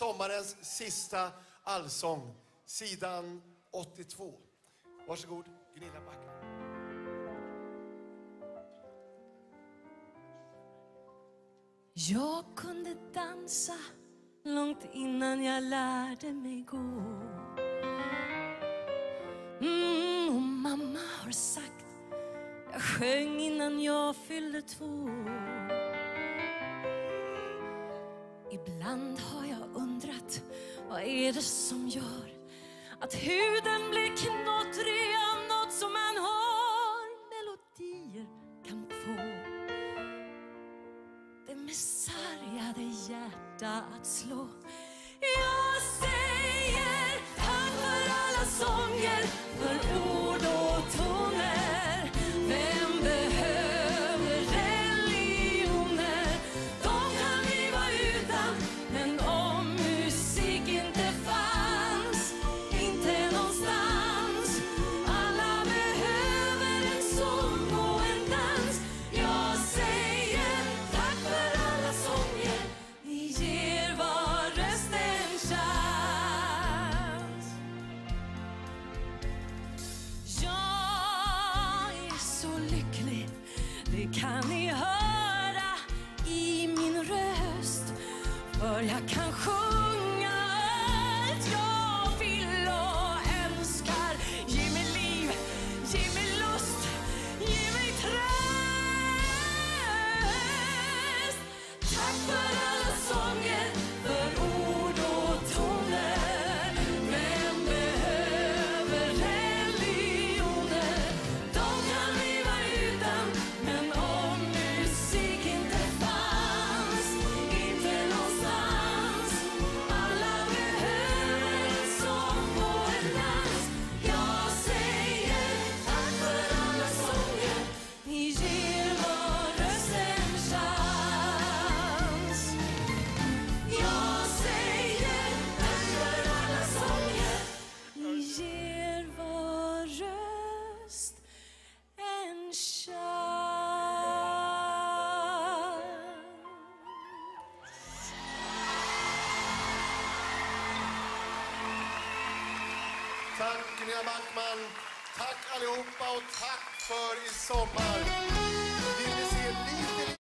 sommarens sista allsång, sidan 82. Varsågod, Gunilla Backman. Jag kunde dansa långt innan jag lärde mig gå. Mm, och mamma har sagt jag sjöng innan jag fyllde två. Ibland har jag undrat vad är det som gör att huden blir knottrig av något som man hör melodier kan få det med sargade hjärta att slå. Det kan ni höra i min röst. För jag kan sjunga allt jag vill och önskar. Ge mig liv, ge mig lust, ge mig tröst. Tack för Tack Gunilla Backman. Tack allihopa och tack för i sommar. Vill ni se liv?